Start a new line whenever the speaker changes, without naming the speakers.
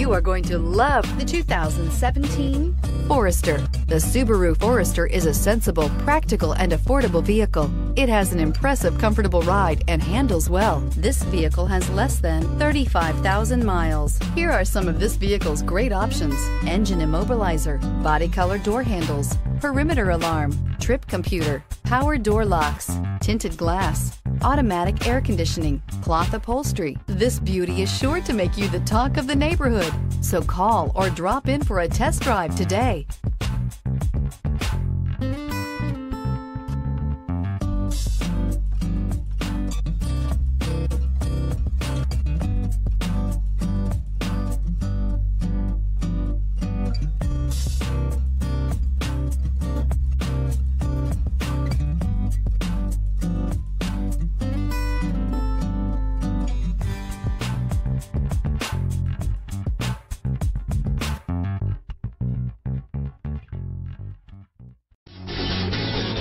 You are going to love the 2017 Forester. The Subaru Forester is a sensible, practical, and affordable vehicle. It has an impressive, comfortable ride and handles well. This vehicle has less than 35,000 miles. Here are some of this vehicle's great options. Engine immobilizer, body color door handles, perimeter alarm, trip computer, power door locks, tinted glass, automatic air conditioning, cloth upholstery. This beauty is sure to make you the talk of the neighborhood. So call or drop in for a test drive today.